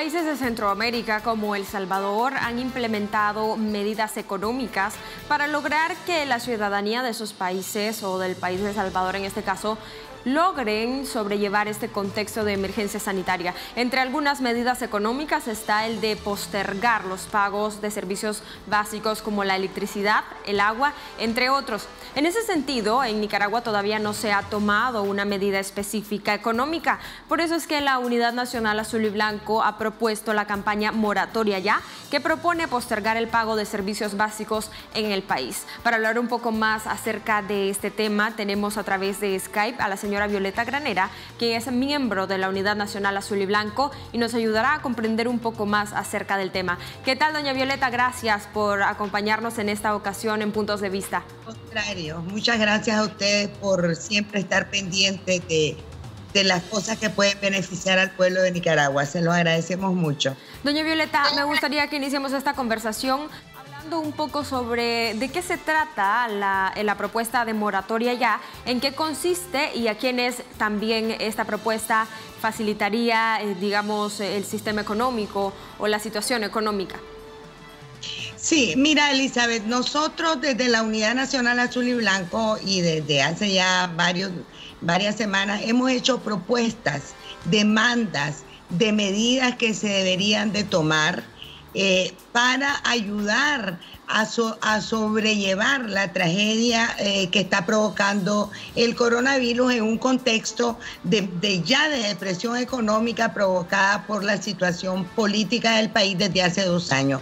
países de Centroamérica como El Salvador han implementado medidas económicas para lograr que la ciudadanía de esos países o del país de Salvador en este caso logren sobrellevar este contexto de emergencia sanitaria. Entre algunas medidas económicas está el de postergar los pagos de servicios básicos como la electricidad, el agua, entre otros. En ese sentido, en Nicaragua todavía no se ha tomado una medida específica económica. Por eso es que la Unidad Nacional Azul y Blanco ha propuesto la campaña Moratoria Ya, que propone postergar el pago de servicios básicos en el país. Para hablar un poco más acerca de este tema, tenemos a través de Skype a la señora Violeta Granera, que es miembro de la Unidad Nacional Azul y Blanco y nos ayudará a comprender un poco más acerca del tema. ¿Qué tal, doña Violeta? Gracias por acompañarnos en esta ocasión en Puntos de Vista. Muchas gracias a ustedes por siempre estar pendientes de, las cosas que pueden beneficiar al pueblo de Nicaragua. Se lo agradecemos mucho. Doña Violeta, me gustaría que iniciemos esta conversación un poco sobre de qué se trata la, la, propuesta de moratoria ya, en qué consiste y a quiénes también esta propuesta facilitaría, eh, digamos, el sistema económico o la situación económica. Sí, mira Elizabeth, nosotros desde la Unidad Nacional Azul y Blanco y desde hace ya varias semanas hemos hecho propuestas, demandas de medidas que se deberían de tomar eh, para ayudar a, sobrellevar la tragedia eh, que está provocando el coronavirus en un contexto de, ya de depresión económica provocada por la situación política del país desde hace dos años.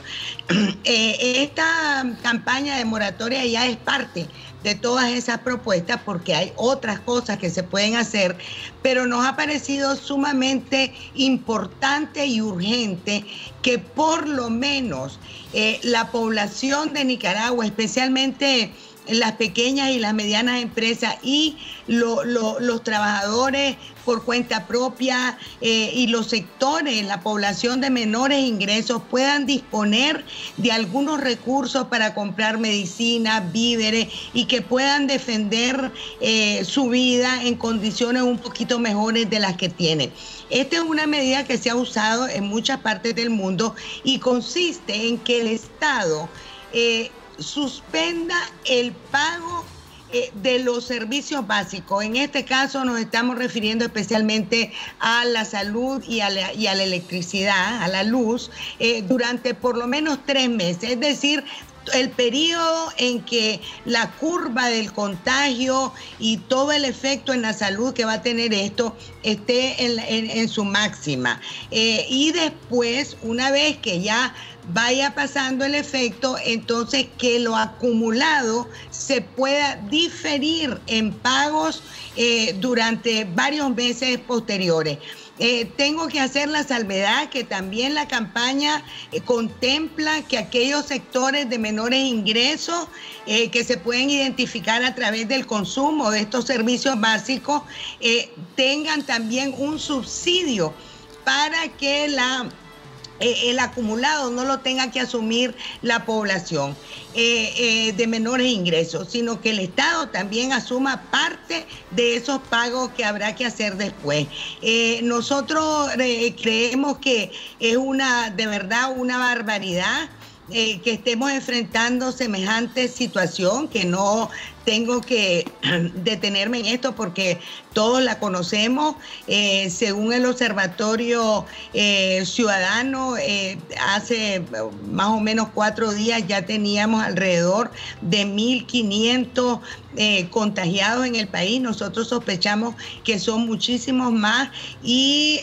Eh, esta campaña de moratoria ya es parte de todas esas propuestas porque hay otras cosas que se pueden hacer, pero nos ha parecido sumamente importante y urgente que por lo menos eh, la población de Nicaragua, especialmente las pequeñas y las medianas empresas y los trabajadores por cuenta propia eh, y los sectores, la población de menores ingresos puedan disponer de algunos recursos para comprar medicina, víveres y que puedan defender eh, su vida en condiciones un poquito mejores de las que tienen. Esta es una medida que se ha usado en muchas partes del mundo y consiste en que el Estado eh, suspenda el pago eh, de los servicios básicos. En este caso nos estamos refiriendo especialmente a la salud y a la, electricidad, a la luz, eh, durante por lo menos tres meses. Es decir, el periodo en que la curva del contagio y todo el efecto en la salud que va a tener esto esté en, su máxima. Eh, y después, una vez que ya vaya pasando el efecto, entonces que lo acumulado se pueda diferir en pagos eh, durante varios meses posteriores. Eh, tengo que hacer la salvedad que también la campaña eh, contempla que aquellos sectores de menores ingresos que se pueden identificar a través del consumo de estos servicios básicos tengan también un subsidio para que la eh, el acumulado no lo tenga que asumir la población eh, eh, de menores ingresos, sino que el Estado también asuma parte de esos pagos que habrá que hacer después. nosotros creemos que es una, de verdad, una barbaridad. Que estemos enfrentando semejante situación, que no tengo que detenerme en esto porque todos la conocemos. Eh, según el Observatorio eh, Ciudadano, eh, hace más o menos cuatro días ya teníamos alrededor de 1.500 contagiados en el país. Nosotros sospechamos que son muchísimos más y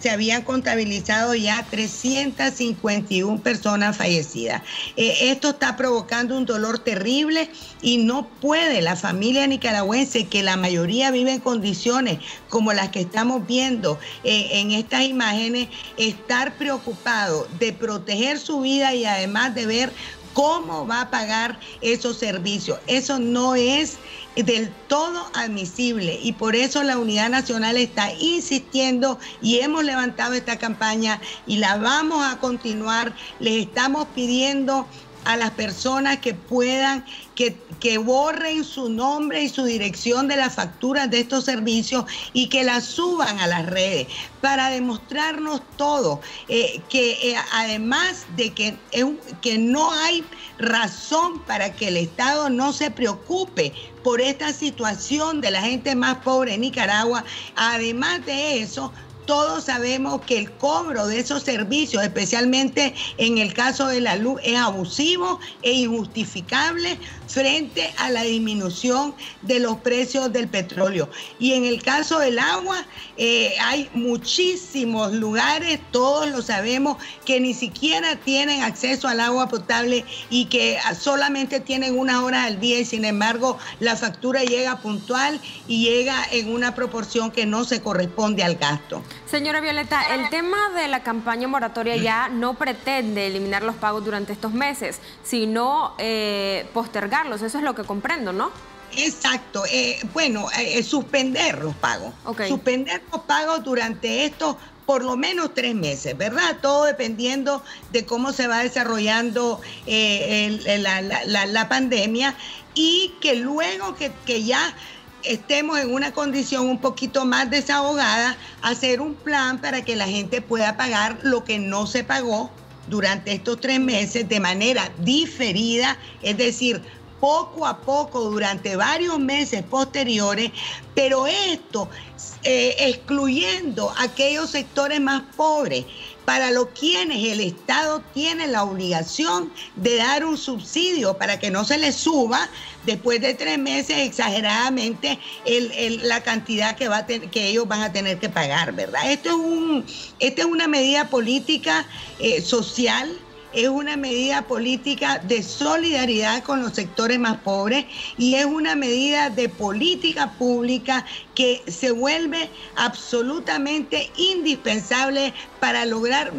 se habían contabilizado ya 351 personas fallecidas. esto está provocando un dolor terrible y no puede la familia nicaragüense, que la mayoría vive en condiciones como las que estamos viendo eh, en estas imágenes, estar preocupado de proteger su vida y además de ver cómo va a pagar esos servicios. Eso no es del todo admisible y por eso la Unidad Nacional está insistiendo y hemos levantado esta campaña y la vamos a continuar. Les estamos pidiendo a las personas que puedan, que, que borren su nombre y su dirección de las facturas de estos servicios y que las suban a las redes para demostrarnos todo, eh, que eh, además de que, que no hay razón para que el Estado no se preocupe por esta situación de la gente más pobre en Nicaragua, además de eso, todos sabemos que el cobro de esos servicios, especialmente en el caso de la luz, es abusivo e injustificable frente a la disminución de los precios del petróleo. Y en el caso del agua, eh, hay muchísimos lugares, todos lo sabemos, que ni siquiera tienen acceso al agua potable y que solamente tienen una hora al día y sin embargo la factura llega puntual y llega en una proporción que no se corresponde al gasto. Señora Violeta, el tema de la campaña moratoria ya no pretende eliminar los pagos durante estos meses, sino eh, postergarlos. Eso es lo que comprendo, ¿no? Exacto. Eh, bueno, eh, suspender los pagos. Suspender los pagos durante estos por lo menos tres meses, ¿verdad? Todo dependiendo de cómo se va desarrollando la, pandemia y que luego que, que ya estemos en una condición un poquito más desahogada, hacer un plan para que la gente pueda pagar lo que no se pagó durante estos tres meses de manera diferida, es decir, poco a poco durante varios meses posteriores, pero esto eh, excluyendo aquellos sectores más pobres para los quienes el Estado tiene la obligación de dar un subsidio para que no se les suba después de tres meses exageradamente la cantidad que, va que ellos van a tener que pagar, ¿verdad? Esto es, un, esta es una medida política eh, social es una medida política de solidaridad con los sectores más pobres y es una medida de política pública que se vuelve absolutamente indispensable para lograr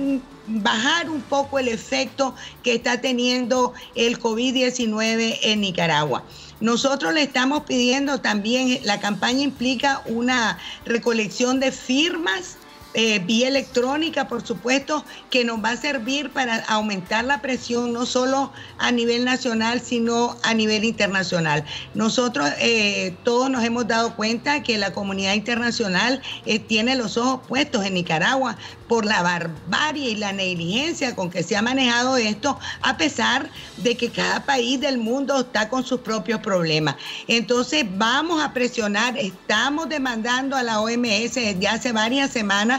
bajar un poco el efecto que está teniendo el COVID-19 en Nicaragua. Nosotros le estamos pidiendo también, la campaña implica una recolección de firmas eh, vía electrónica, por supuesto, que nos va a servir para aumentar la presión no solo a nivel nacional, sino a nivel internacional. Nosotros eh, todos nos hemos dado cuenta que la comunidad internacional eh, tiene los ojos puestos en Nicaragua por la barbarie y la negligencia con que se ha manejado esto, a pesar de que cada país del mundo está con sus propios problemas. Entonces vamos a presionar, estamos demandando a la OMS desde hace varias semanas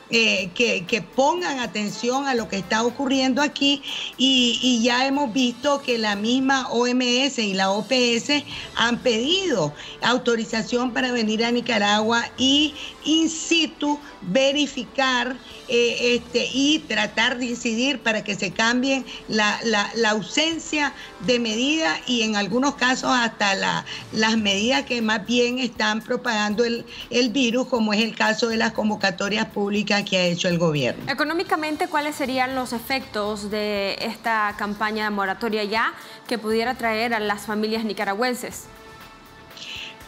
que, pongan atención a lo que está ocurriendo aquí y, ya hemos visto que la misma OMS y la OPS han pedido autorización para venir a Nicaragua y in situ verificar eh, este, y tratar de incidir para que se cambien la, ausencia de medidas y en algunos casos hasta las medidas que más bien están propagando el virus, como es el caso de las convocatorias públicas que ha hecho el gobierno. Económicamente, ¿cuáles serían los efectos de esta campaña moratoria ya que pudiera traer a las familias nicaragüenses?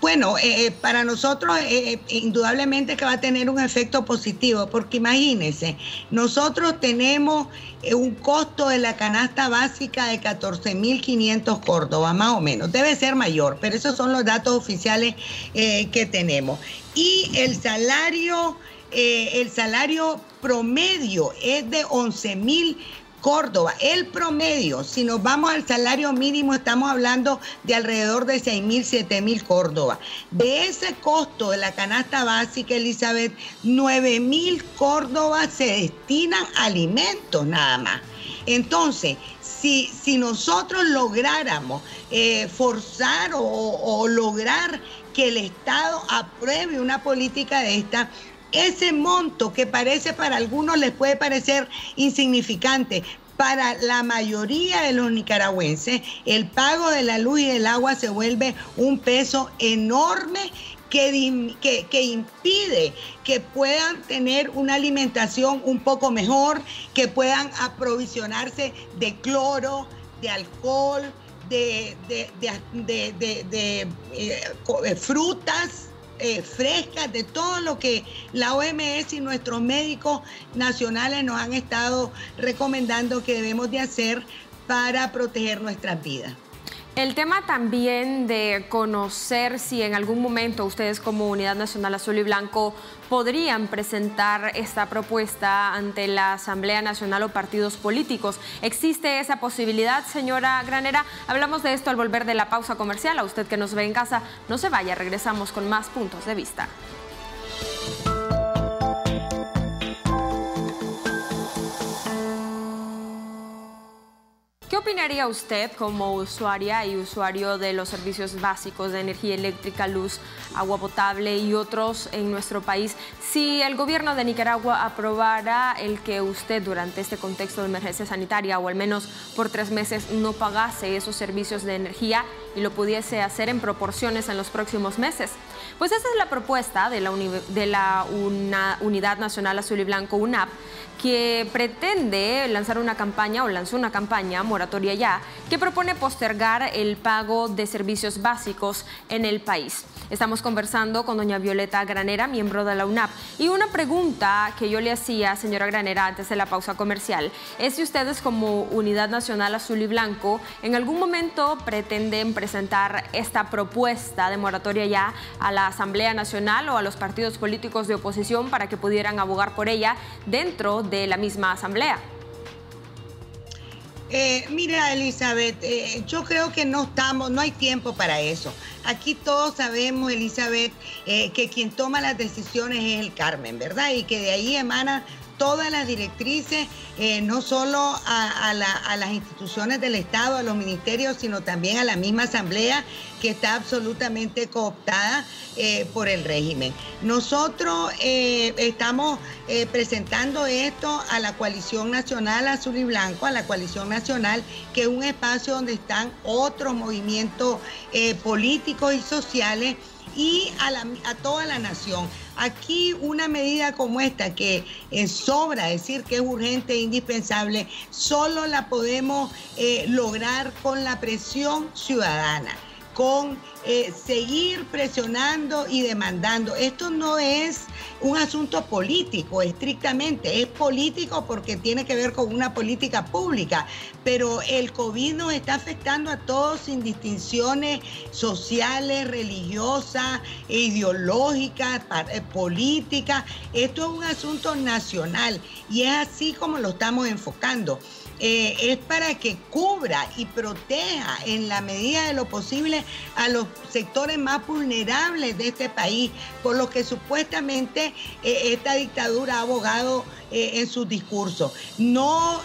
Bueno, eh, eh, para nosotros eh, indudablemente que va a tener un efecto positivo, porque imagínense, nosotros tenemos un costo de la canasta básica de 14.500 Córdoba, más o menos. Debe ser mayor, pero esos son los datos oficiales que tenemos. Y el salario, el salario promedio es de 11.000 Córdoba, el promedio, si nos vamos al salario mínimo, estamos hablando de alrededor de 6 mil, 7 mil Córdoba. De ese costo de la canasta básica, Elizabeth, 9 mil Córdoba se destinan alimentos nada más. Entonces, si, si nosotros lográramos eh, forzar o lograr que el Estado apruebe una política de esta, ese monto que parece para algunos les puede parecer insignificante, para la mayoría de los nicaragüenses, el pago de la luz y del agua se vuelve un peso enorme que, que, impide que puedan tener una alimentación un poco mejor, que puedan aprovisionarse de cloro, de alcohol, de, de, eh, frutas eh, frescas de todo lo que la OMS y nuestros médicos nacionales nos han estado recomendando que debemos de hacer para proteger nuestras vidas. El tema también de conocer si en algún momento ustedes como Unidad Nacional Azul y Blanco podrían presentar esta propuesta ante la Asamblea Nacional o partidos políticos. ¿Existe esa posibilidad, señora Granera? Hablamos de esto al volver de la pausa comercial. A usted que nos ve en casa, no se vaya, regresamos con más puntos de vista. Opinaría usted como usuaria y usuario de los servicios básicos de energía eléctrica, luz, agua potable y otros en nuestro país si el gobierno de Nicaragua aprobara el que usted durante este contexto de emergencia sanitaria o al menos por tres meses no pagase esos servicios de energía y lo pudiese hacer en proporciones en los próximos meses? Pues esa es la propuesta de la, de la Unidad Nacional Azul y Blanco, UNAP, que pretende lanzar una campaña o lanzó una campaña, moratoria ya, que propone postergar el pago de servicios básicos en el país. Estamos conversando con doña Violeta Granera, miembro de la UNAP. Y una pregunta que yo le hacía, señora Granera, antes de la pausa comercial, es si ustedes como Unidad Nacional Azul y Blanco en algún momento pretenden presentar esta propuesta de moratoria ya a la Asamblea Nacional o a los partidos políticos de oposición para que pudieran abogar por ella dentro de la misma Asamblea. Eh, mira, Elizabeth, eh, yo creo que no estamos, no hay tiempo para eso. Aquí todos sabemos, Elizabeth, eh, que quien toma las decisiones es el Carmen, ¿verdad? Y que de ahí emana todas las directrices, eh, no solo a, las instituciones del Estado, a los ministerios, sino también a la misma Asamblea que está absolutamente cooptada eh, por el régimen. Nosotros eh, estamos presentando esto a la Coalición Nacional Azul y Blanco, a la Coalición Nacional, que es un espacio donde están otros movimientos políticos y sociales y a, toda la nación. Aquí una medida como esta que sobra decir que es urgente e indispensable, solo la podemos eh, lograr con la presión ciudadana con eh, seguir presionando y demandando. Esto no es un asunto político estrictamente, es político porque tiene que ver con una política pública, pero el COVID nos está afectando a todos sin distinciones sociales, religiosas, ideológicas, eh, políticas. Esto es un asunto nacional y es así como lo estamos enfocando. Eh, es para que cubra y proteja en la medida de lo posible a los sectores más vulnerables de este país, por lo que supuestamente eh, esta dictadura ha abogado eh, en sus discursos. No,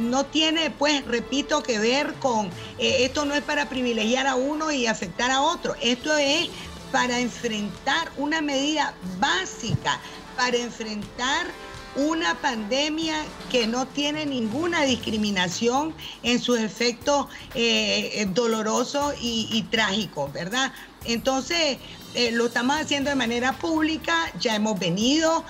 no tiene, pues, repito, que ver con, esto no es para privilegiar a uno y afectar a otro, esto es para enfrentar una medida básica, para enfrentar una pandemia que no tiene ninguna discriminación en sus efectos eh, eh, dolorosos y, trágicos, ¿verdad? Entonces, eh, lo estamos haciendo de manera pública, ya hemos venido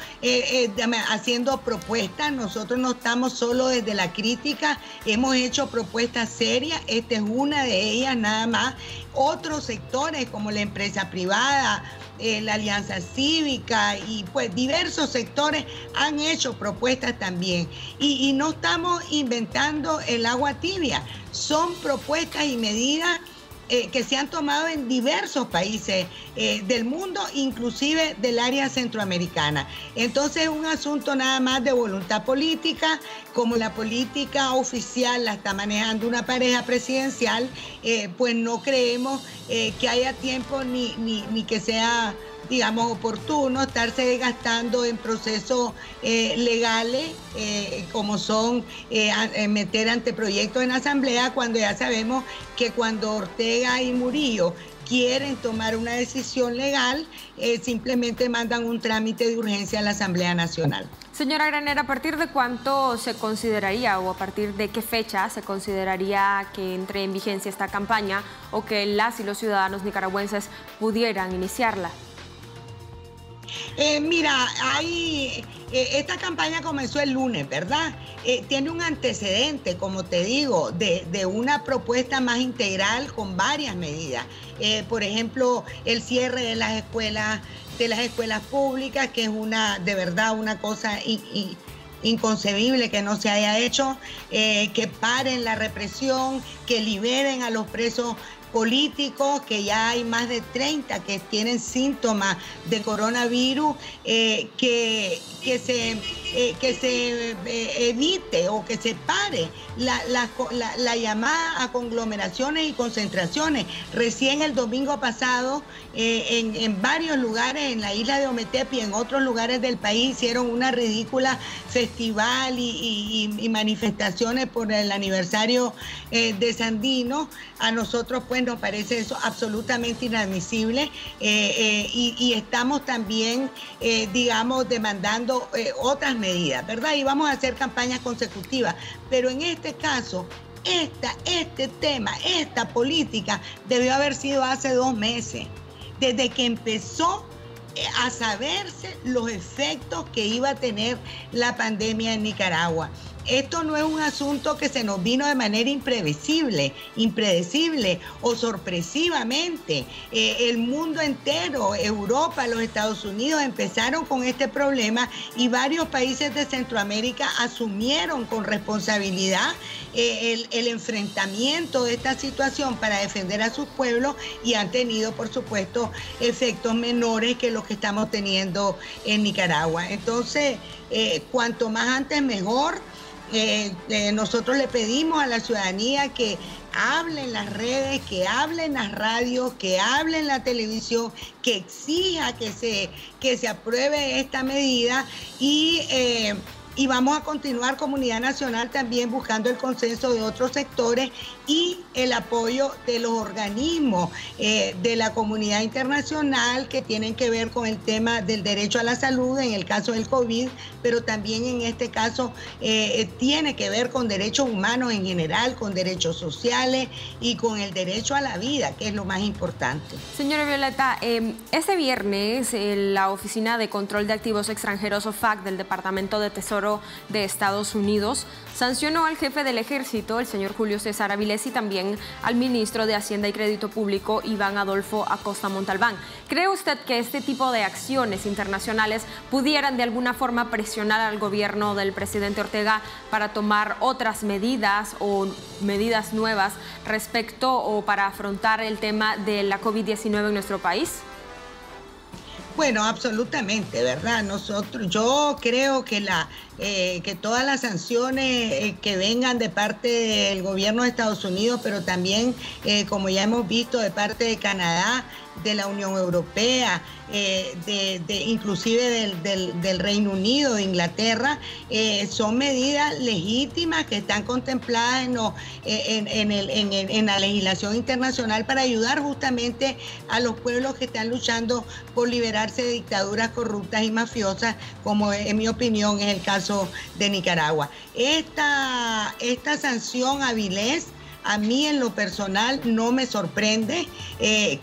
haciendo propuestas, nosotros no estamos solo desde la crítica, hemos hecho propuestas serias, esta es una de ellas nada más, otros sectores como la empresa privada, eh, la Alianza Cívica y pues diversos sectores han hecho propuestas también. Y, no estamos inventando el agua tibia, son propuestas y medidas eh, que se han tomado en diversos países eh, del mundo, inclusive del área centroamericana. Entonces es un asunto nada más de voluntad política, como la política oficial la está manejando una pareja presidencial, pues no creemos que haya tiempo ni, ni que sea digamos, oportuno estarse gastando en procesos eh, legales, eh, como son eh, meter anteproyectos en asamblea, cuando ya sabemos que cuando Ortega y Murillo quieren tomar una decisión legal, simplemente mandan un trámite de urgencia a la Asamblea Nacional. Señora Granera, ¿a partir de cuánto se consideraría o a partir de qué fecha se consideraría que entre en vigencia esta campaña o que las y los ciudadanos nicaragüenses pudieran iniciarla? Eh, mira, eh, esta campaña comenzó el lunes, ¿verdad? Eh, tiene un antecedente, como te digo, de, una propuesta más integral con varias medidas. por ejemplo, el cierre de las escuelas, de las escuelas públicas, que es una, de verdad, una cosa inconcebible que no se haya hecho, que paren la represión, que liberen a los presos políticos, que ya hay más de 30 que tienen síntomas de coronavirus, eh, que, que se, eh, que se eh, evite o que se pare la, la, llamada a conglomeraciones y concentraciones. Recién el domingo pasado, en, varios lugares, en la isla de Ometepe y en otros lugares del país, hicieron una ridícula festival y, y manifestaciones por el aniversario de Sandino. A nosotros, pues, nos parece eso absolutamente inadmisible eh, eh, y, estamos también, eh, digamos, demandando otras medidas, ¿verdad? Y vamos a hacer campañas consecutivas, pero en este caso esta, este tema, esta política debió haber sido hace dos meses, desde que empezó a saberse los efectos que iba a tener la pandemia en Nicaragua esto no es un asunto que se nos vino de manera imprevisible, impredecible o sorpresivamente. Eh, el mundo entero, Europa, los Estados Unidos empezaron con este problema y varios países de Centroamérica asumieron con responsabilidad eh, el, enfrentamiento de esta situación para defender a sus pueblos y han tenido, por supuesto, efectos menores que los que estamos teniendo en Nicaragua. Entonces, eh, cuanto más antes mejor. Eh, eh, nosotros le pedimos a la ciudadanía que hable en las redes, que hable en las radios, que hable en la televisión, que exija que se, que se apruebe esta medida y eh, y vamos a continuar Comunidad Nacional también buscando el consenso de otros sectores y el apoyo de los organismos eh, de la comunidad internacional que tienen que ver con el tema del derecho a la salud en el caso del COVID, pero también en este caso eh, tiene que ver con derechos humanos en general, con derechos sociales y con el derecho a la vida, que es lo más importante. Señora Violeta, eh, este viernes la Oficina de Control de Activos Extranjeros OFAC del Departamento de Tesoro de Estados Unidos sancionó al jefe del ejército, el señor Julio César Avilés, y también al ministro de Hacienda y Crédito Público, Iván Adolfo Acosta Montalbán. ¿Cree usted que este tipo de acciones internacionales pudieran de alguna forma presionar al gobierno del presidente Ortega para tomar otras medidas o medidas nuevas respecto o para afrontar el tema de la COVID-19 en nuestro país? Bueno, absolutamente, ¿verdad? Nosotros, yo creo que la eh, que todas las sanciones eh, que vengan de parte del gobierno de Estados Unidos, pero también, eh, como ya hemos visto, de parte de Canadá, de la Unión Europea, de, inclusive del, Reino Unido, de Inglaterra, son medidas legítimas que están contempladas en, en, la legislación internacional para ayudar justamente a los pueblos que están luchando por liberarse de dictaduras corruptas y mafiosas, como en mi opinión es el caso de Nicaragua. Esta, esta sanción a Vilés a mí en lo personal no me sorprende, eh,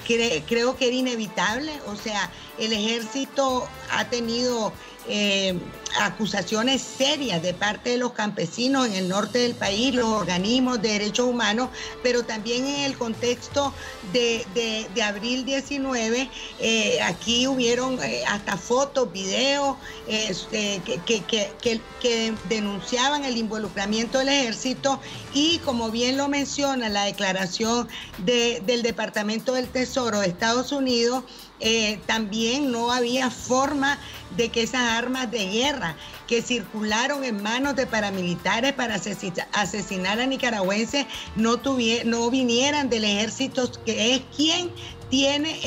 creo que era inevitable, o sea, el ejército ha tenido eh, acusaciones serias de parte de los campesinos en el norte del país, los organismos de derechos humanos, pero también en el contexto de, abril 19, eh, aquí hubieron eh, hasta fotos, videos este, que, denunciaban el involucramiento del ejército y como bien lo menciona la declaración del Departamento del Tesoro de Estados Unidos, eh, también no había forma de que esas armas de guerra que circularon en manos de paramilitares para asesinar a nicaragüenses no, no vinieran del ejército, que es quien tiene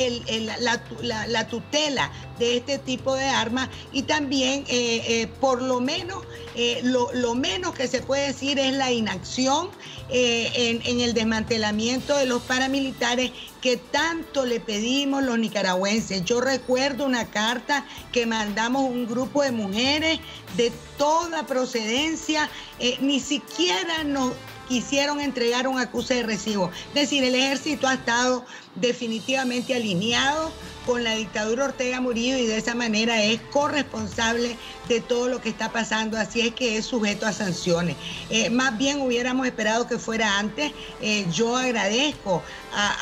la, tutela de este tipo de armas y también eh, eh, por lo menos eh, lo, menos que se puede decir es la inacción en, el desmantelamiento de los paramilitares que tanto le pedimos los nicaragüenses. Yo recuerdo una carta que mandamos un grupo de mujeres de toda procedencia, ni siquiera nos quisieron entregar un acuse de recibo. Es decir, el ejército ha estado definitivamente alineado con la dictadura Ortega Murillo y de esa manera es corresponsable de todo lo que está pasando, así es que es sujeto a sanciones. Eh, más bien hubiéramos esperado que fuera antes. Eh, yo agradezco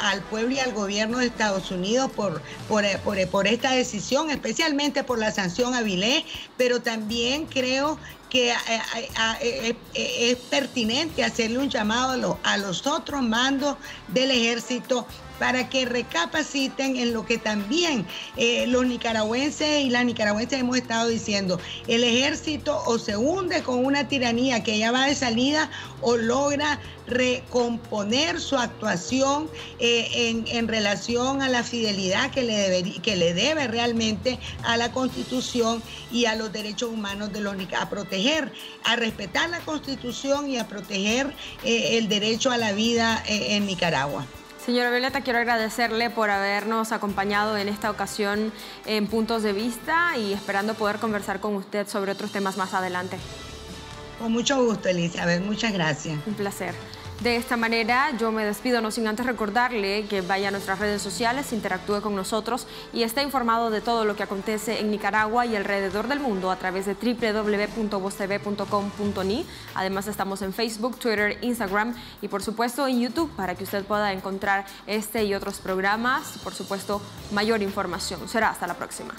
al pueblo y al gobierno de Estados Unidos por, por, por, esta decisión, especialmente por la sanción a Vilés, pero también creo que eh, es pertinente hacerle un llamado a los otros mandos del ejército para que recapaciten en lo que también eh, los nicaragüenses y las nicaragüenses hemos estado diciendo. El ejército o se hunde con una tiranía que ya va de salida o logra recomponer su actuación eh, en, relación a la fidelidad que le, debe, realmente a la constitución y a los derechos humanos de los a proteger, a respetar la constitución y a proteger eh, el derecho a la vida en Nicaragua. Señora Violeta, quiero agradecerle por habernos acompañado en esta ocasión en Puntos de Vista y esperando poder conversar con usted sobre otros temas más adelante. Con mucho gusto, Elizabeth. Muchas gracias. Un placer. De esta manera yo me despido, no sin antes recordarle que vaya a nuestras redes sociales, interactúe con nosotros y esté informado de todo lo que acontece en Nicaragua y alrededor del mundo a través de www.vostv.com.ni. Además estamos en Facebook, Twitter, Instagram y por supuesto en YouTube para que usted pueda encontrar este y otros programas, por supuesto mayor información. Será hasta la próxima.